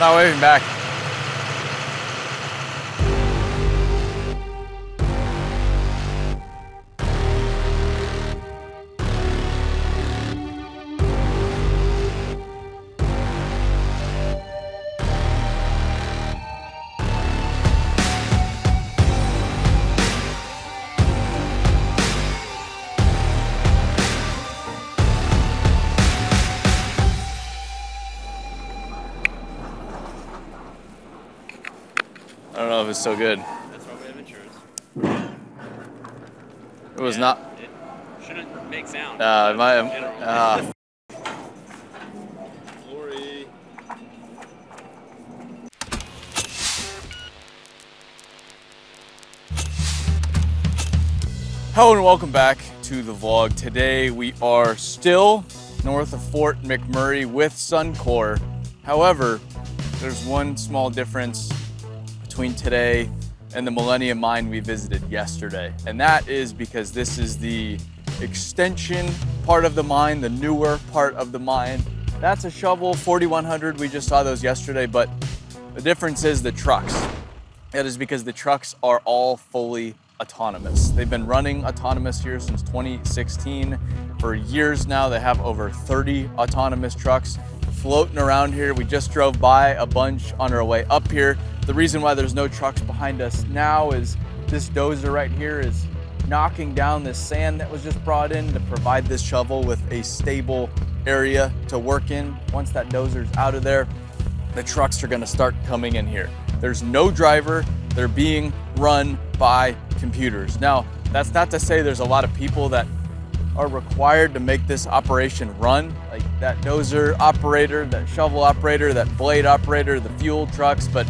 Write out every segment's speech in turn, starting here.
Not waving back. I don't know if it's so good. That's why we have insurance. It was Yeah, not. It shouldn't make sound. Uh, my, uh, Glory. Hello and welcome back to the vlog. Today we are still north of Fort McMurray with Suncor. However, there's one small difference between today and the Millennium Mine we visited yesterday. And that is because this is the extension part of the mine, the newer part of the mine. That's a shovel 4100. We just saw those yesterday, but the difference is the trucks. That is because the trucks are all fully autonomous. They've been running autonomous here since 2016. For years now, they have over 30 autonomous trucks floating around here. We just drove by a bunch on our way up here. The reason why there's no trucks behind us now is this dozer right here is knocking down this sand that was just brought in to provide this shovel with a stable area to work in. Once that dozer's out of there, the trucks are gonna start coming in here. There's no driver, they're being run by computers. Now, that's not to say there's a lot of people that are required to make this operation run, like that dozer operator, that shovel operator, that blade operator, the fuel trucks, but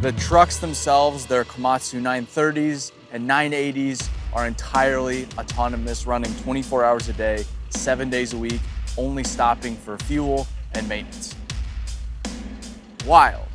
the trucks themselves, their Komatsu 930s and 980s are entirely autonomous, running 24 hours a day, seven days a week, only stopping for fuel and maintenance. Wild.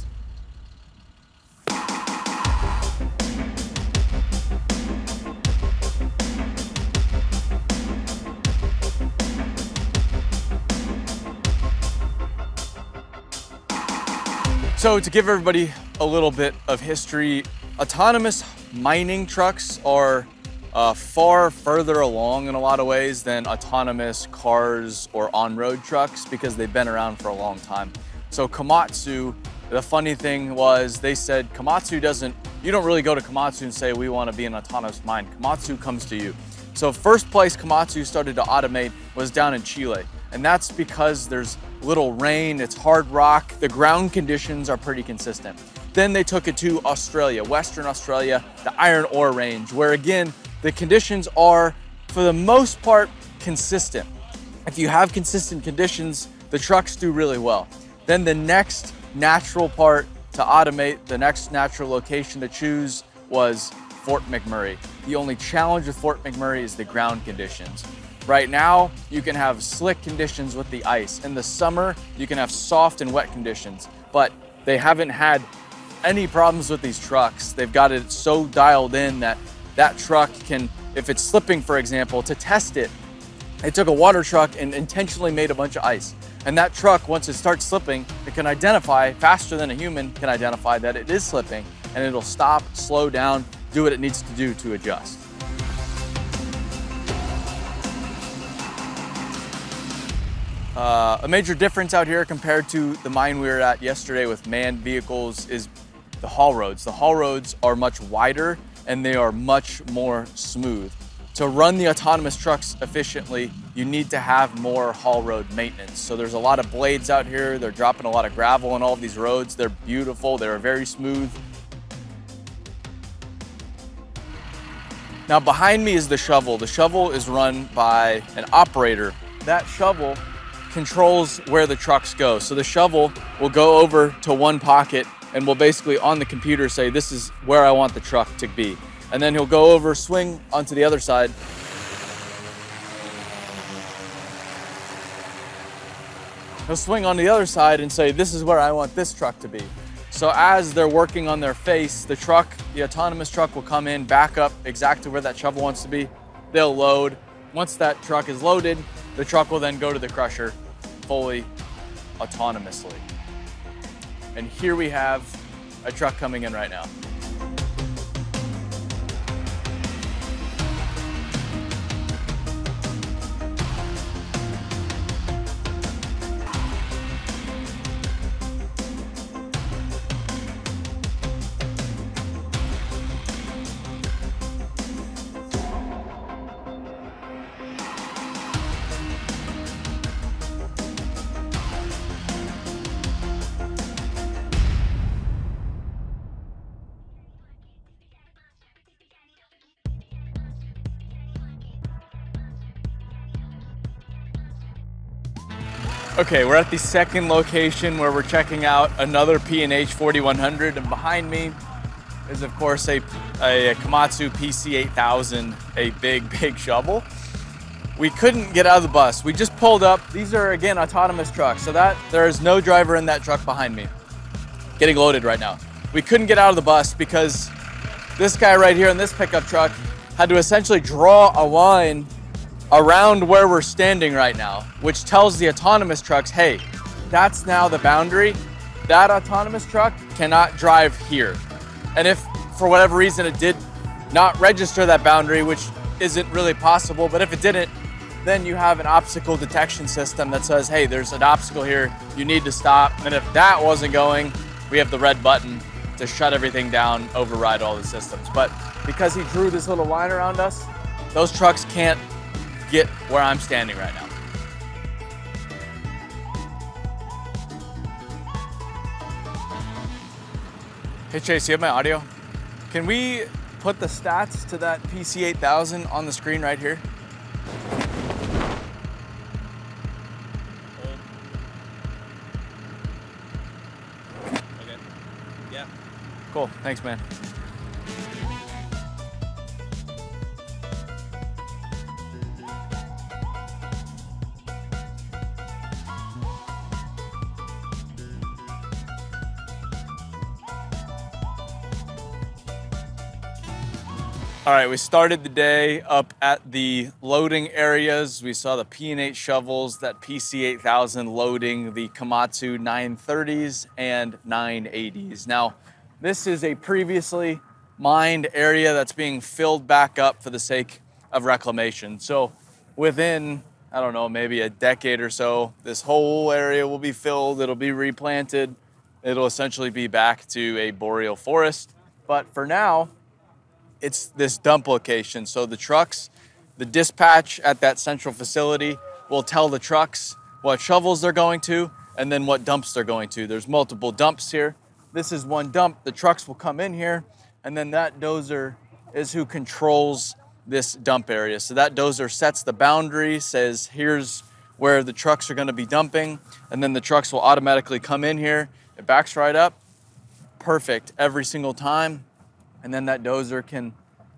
So to give everybody a little bit of history, autonomous mining trucks are uh, far further along in a lot of ways than autonomous cars or on-road trucks because they've been around for a long time. So Komatsu, the funny thing was they said Komatsu doesn't, you don't really go to Komatsu and say we want to be an autonomous mine. Komatsu comes to you. So first place Komatsu started to automate was down in Chile. And that's because there's little rain, it's hard rock, the ground conditions are pretty consistent. Then they took it to Australia, Western Australia, the iron ore range, where again, the conditions are for the most part consistent. If you have consistent conditions, the trucks do really well. Then the next natural part to automate, the next natural location to choose was Fort McMurray. The only challenge with Fort McMurray is the ground conditions. Right now, you can have slick conditions with the ice. In the summer, you can have soft and wet conditions, but they haven't had any problems with these trucks. They've got it so dialed in that that truck can, if it's slipping, for example, to test it, they took a water truck and intentionally made a bunch of ice. And that truck, once it starts slipping, it can identify faster than a human can identify that it is slipping and it'll stop, slow down, do what it needs to do to adjust. Uh, a major difference out here compared to the mine we were at yesterday with manned vehicles is the haul roads. The haul roads are much wider and they are much more smooth. To run the autonomous trucks efficiently, you need to have more haul road maintenance. So there's a lot of blades out here. They're dropping a lot of gravel on all of these roads. They're beautiful. They're very smooth. Now behind me is the shovel. The shovel is run by an operator. That shovel controls where the trucks go. So the shovel will go over to one pocket and will basically on the computer say, this is where I want the truck to be. And then he'll go over, swing onto the other side. He'll swing on the other side and say, this is where I want this truck to be. So as they're working on their face, the truck, the autonomous truck will come in, back up exactly where that shovel wants to be. They'll load. Once that truck is loaded, the truck will then go to the crusher fully autonomously. And here we have a truck coming in right now. Okay, we're at the second location where we're checking out another P&H 4100 and behind me is of course a, a, Komatsu PC8000, a big, big shovel. We couldn't get out of the bus. We just pulled up. These are again autonomous trucks. So that there is no driver in that truck behind me getting loaded right now. We couldn't get out of the bus because this guy right here in this pickup truck had to essentially draw a line around where we're standing right now, which tells the autonomous trucks, hey, that's now the boundary. That autonomous truck cannot drive here. And if for whatever reason it did not register that boundary, which isn't really possible, but if it didn't, then you have an obstacle detection system that says, hey, there's an obstacle here, you need to stop. And if that wasn't going, we have the red button to shut everything down, override all the systems. But because he drew this little line around us, those trucks can't get where I'm standing right now. Hey Chase, you have my audio? Can we put the stats to that PC8000 on the screen right here? Okay. Yeah. Cool, thanks man. Right, we started the day up at the loading areas. We saw the P&H shovels, that PC8000 loading the Komatsu 930s and 980s. Now, this is a previously mined area that's being filled back up for the sake of reclamation. So within, I don't know, maybe a decade or so, this whole area will be filled, it'll be replanted, it'll essentially be back to a boreal forest. But for now, it's this dump location. So the trucks, the dispatch at that central facility will tell the trucks what shovels they're going to and then what dumps they're going to. There's multiple dumps here. This is one dump. The trucks will come in here and then that dozer is who controls this dump area. So that dozer sets the boundary, says here's where the trucks are going to be dumping, and then the trucks will automatically come in here. It backs right up. Perfect every single time and then that dozer can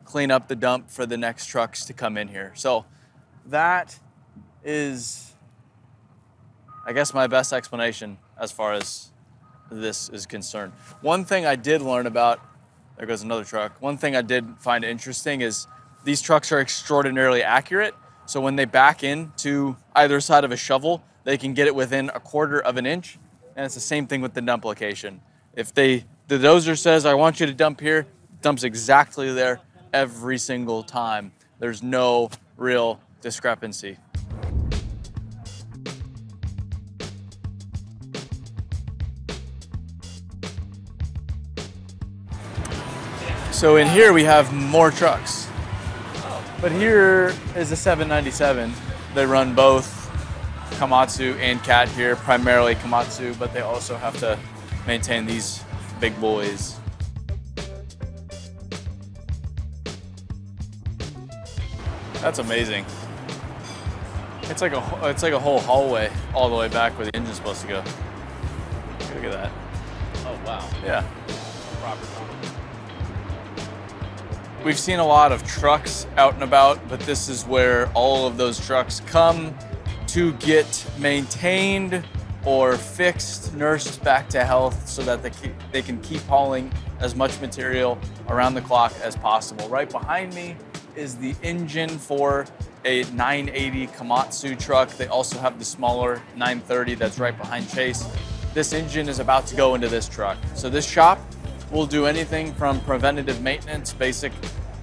clean up the dump for the next trucks to come in here. So that is, I guess, my best explanation as far as this is concerned. One thing I did learn about, there goes another truck. One thing I did find interesting is these trucks are extraordinarily accurate. So when they back into either side of a shovel, they can get it within a quarter of an inch. And it's the same thing with the dump location. If they, the dozer says, I want you to dump here, exactly there every single time. There's no real discrepancy. So in here we have more trucks. But here is a 797. They run both Komatsu and Cat here, primarily Komatsu, but they also have to maintain these big boys. That's amazing. It's like a it's like a whole hallway all the way back where the engine's supposed to go. Look at that. Oh wow. Yeah. Proper. We've seen a lot of trucks out and about, but this is where all of those trucks come to get maintained or fixed, nursed back to health so that they, keep, they can keep hauling as much material around the clock as possible. Right behind me is the engine for a 980 Komatsu truck. They also have the smaller 930 that's right behind Chase. this engine is about to go into this truck. So this shop will do anything from preventative maintenance, basic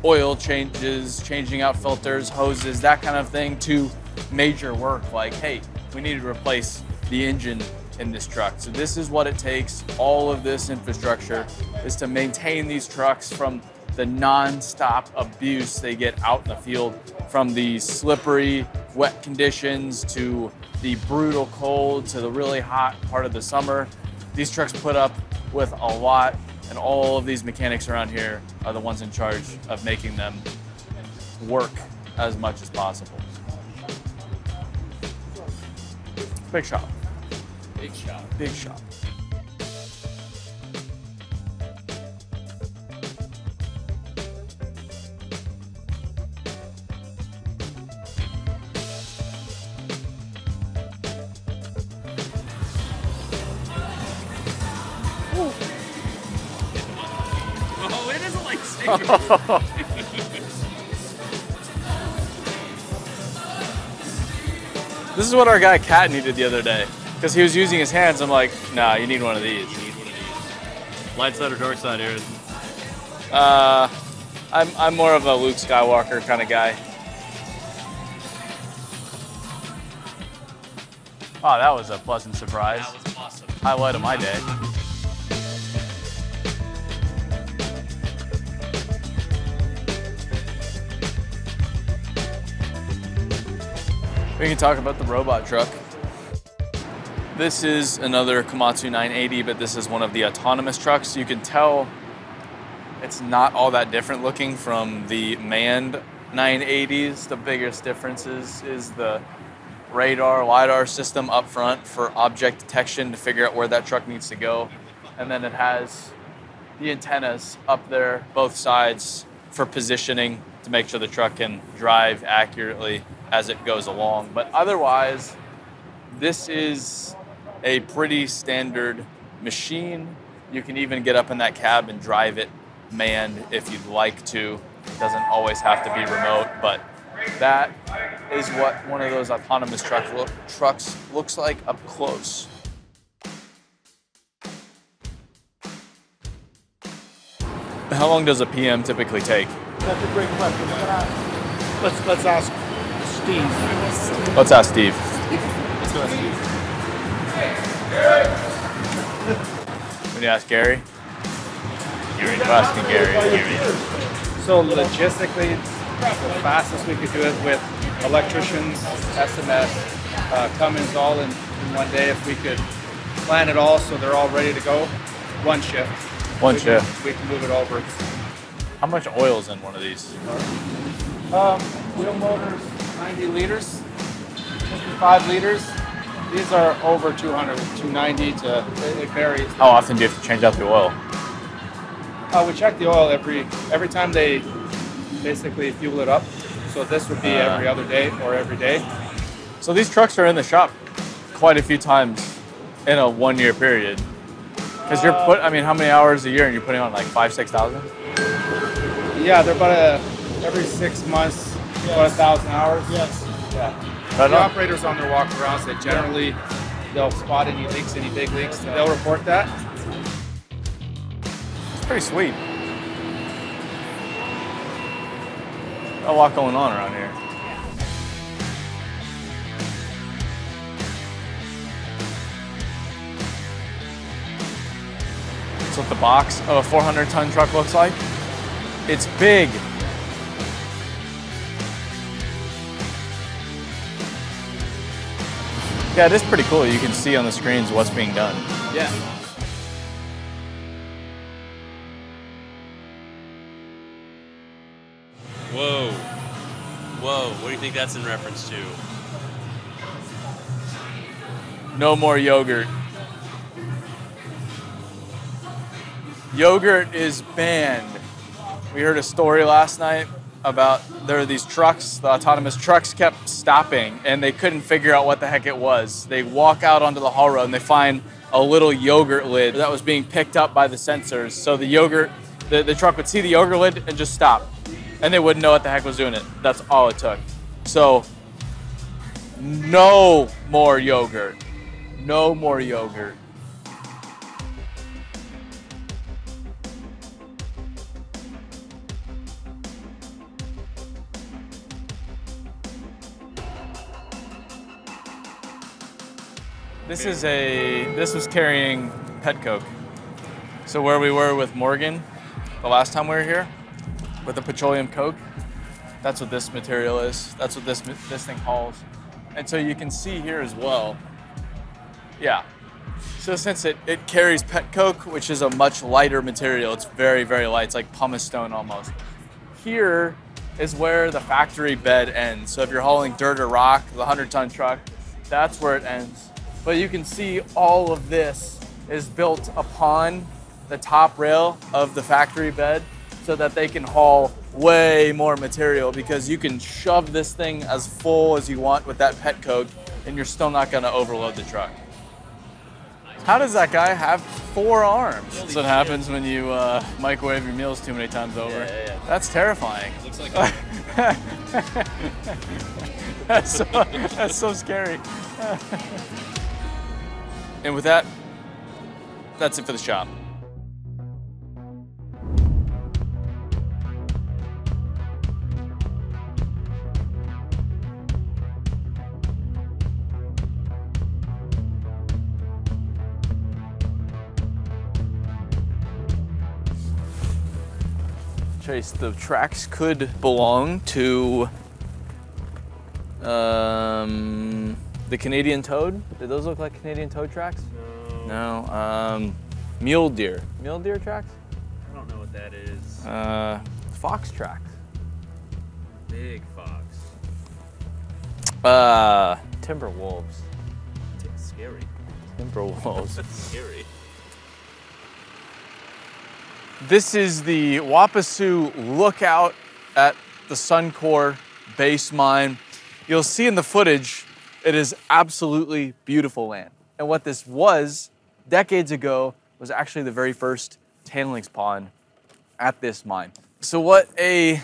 oil changes, changing out filters, hoses, that kind of thing, to major work like, hey, we need to replace the engine in this truck. So this is what it takes. All of this infrastructure is to maintain these trucks from the non-stop abuse they get out in the field from the slippery, wet conditions to the brutal cold to the really hot part of the summer. These trucks put up with a lot and all of these mechanics around here are the ones in charge of making them work as much as possible. Big shop. Big shop. Big shop. This is what our guy Cat needed the other day because he was using his hands. I'm like, nah, you need one of these. one of these. Light side or dark side, Aaron? Uh, I'm, I'm more of a Luke Skywalker kind of guy. Oh, that was a pleasant surprise. That was awesome. Highlight of my day. We can talk about the robot truck. This is another Komatsu 980, but this is one of the autonomous trucks. You can tell it's not all that different looking from the manned 980s. The biggest difference is, is the radar, LiDAR system up front for object detection to figure out where that truck needs to go. And then it has the antennas up there, both sides, for positioning to make sure the truck can drive accurately as it goes along. But otherwise, this is a pretty standard machine. You can even get up in that cab and drive it manned if you'd like to. It doesn't always have to be remote, but that is what one of those autonomous truck look, trucks looks like up close. How long does a PM typically take? That's a great question. Let's, let's ask Steve. Let's ask Steve. Let's go, Steve. When you ask Gary? Gary. We're asking Gary. So logistically, the fastest we could do it with electricians, SMS, uh, Cummins all in, in one day. If we could plan it all so they're all ready to go, one shift. One we can- shift. we can move it over. How much oil's in one of these? Um, wheel motors, 90 liters, 55 liters. These are over 200, 290 to, it it varies. How often do you have to change out the oil? Uh, we check the oil every every time they basically fuel it up. So this would be Uh. every other day or every day. So these trucks are in the shop quite a few times in a one year period. Because you're put, I mean, how many hours a year and you're putting on like five, six thousand? Yeah, they're about a every six months, about a thousand hours. Yes. Yeah. Right the on. operators on their walk around say generally they'll spot any leaks, any big leaks. They'll report that. It's pretty sweet. A lot going on around here. What the box of a 400 ton truck looks like. It's big. Yeah, it is pretty cool. You can see on the screens what's being done. Yeah. Whoa. Whoa. What do you think that's in reference to? No more yogurt. Yogurt is banned. We heard a story last night about there are these trucks, the autonomous trucks kept stopping and they couldn't figure out what the heck it was. They walk out onto the haul road and they find a little yogurt lid that was being picked up by the sensors. So the yogurt, the, the truck would see the yogurt lid and just stop. And they wouldn't know what the heck was doing it. That's all it took. So no more yogurt. No more yogurt. This is a, this was carrying pet coke. So where we were with Morgan the last time we were here with the petroleum coke, that's what this material is. That's what this, this thing hauls. And so you can see here as well, yeah. So since it, it carries pet coke, which is a much lighter material, it's very, very light. It's like pumice stone almost. Here is where the factory bed ends. So if you're hauling dirt or rock, the 100 ton truck, that's where it ends. But you can see all of this is built upon the top rail of the factory bed so that they can haul way more material because you can shove this thing as full as you want with that pet coke and you're still not gonna overload the truck. How does that guy have four arms? That's what happens when you uh, microwave your meals too many times over. Yeah, yeah, yeah. That's terrifying. Looks like a, That's so, that's so scary. and with that, that's it for the shop. Chase, the tracks could belong to um, the Canadian toad. Did those look like Canadian toad tracks? no, No. Um, mule deer. Mule deer tracks? I don't know what that is. Uh, fox tracks. Big fox. Uh, timber wolves. It's scary. Timber wolves. Scary. This is the Wapisiw lookout at the Suncor base mine. You'll see in the footage, it is absolutely beautiful land. And what this was decades ago was actually the very first tailings pond at this mine. So what a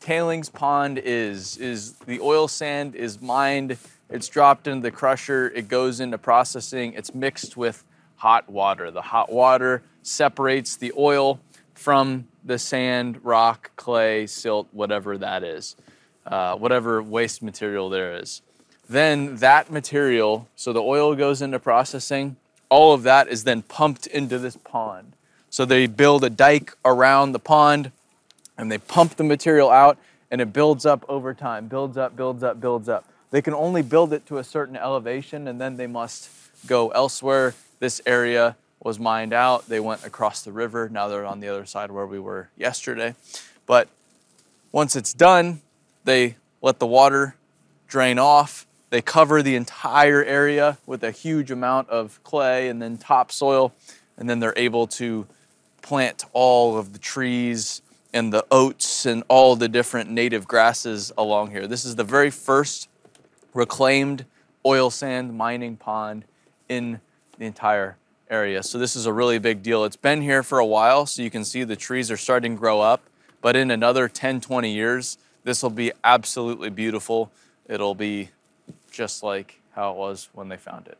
tailings pond is is the oil sand is mined, it's dropped into the crusher, it goes into processing, it's mixed with hot water. The hot water separates the oil from the sand, rock, clay, silt, whatever that is, uh, whatever waste material there is. Then that material, so the oil goes into processing, all of that is then pumped into this pond. So they build a dike around the pond and they pump the material out and it builds up over time, builds up, builds up, builds up. They can only build it to a certain elevation and then they must go elsewhere. This area was mined out. They went across the river. Now they're on the other side where we were yesterday. But once it's done, they let the water drain off. They cover the entire area with a huge amount of clay and then topsoil, and then they're able to plant all of the trees and the oats and all the different native grasses along here. This is the very first reclaimed oil sand mining pond in the entire area. So this is a really big deal. It's been here for a while, so you can see the trees are starting to grow up, but in another 10, 20 years, this will be absolutely beautiful. It'll be just like how it was when they found it.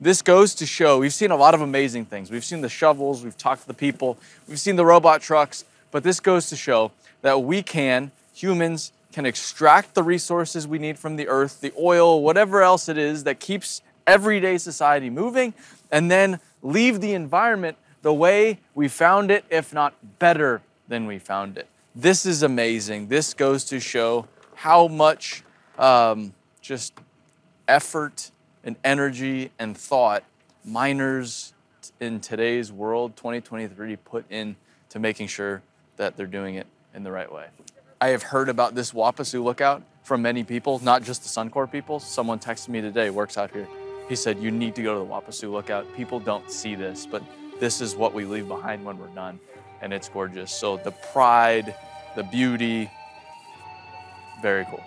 This goes to show we've seen a lot of amazing things. We've seen the shovels, we've talked to the people, we've seen the robot trucks, but this goes to show that we can, humans, can extract the resources we need from the earth, the oil, whatever else it is that keeps everyday society moving, and then leave the environment the way we found it, if not better than we found it. This is amazing. This goes to show how much um, just effort and energy and thought miners in today's world, 2023, put in to making sure that they're doing it in the right way. I have heard about this Wapisiw lookout from many people, not just the Suncor people. Someone texted me today, works out here. He said, You need to go to the Wapisiw lookout. People don't see this, but this is what we leave behind when we're done. And it's gorgeous. So the pride, the beauty, very cool.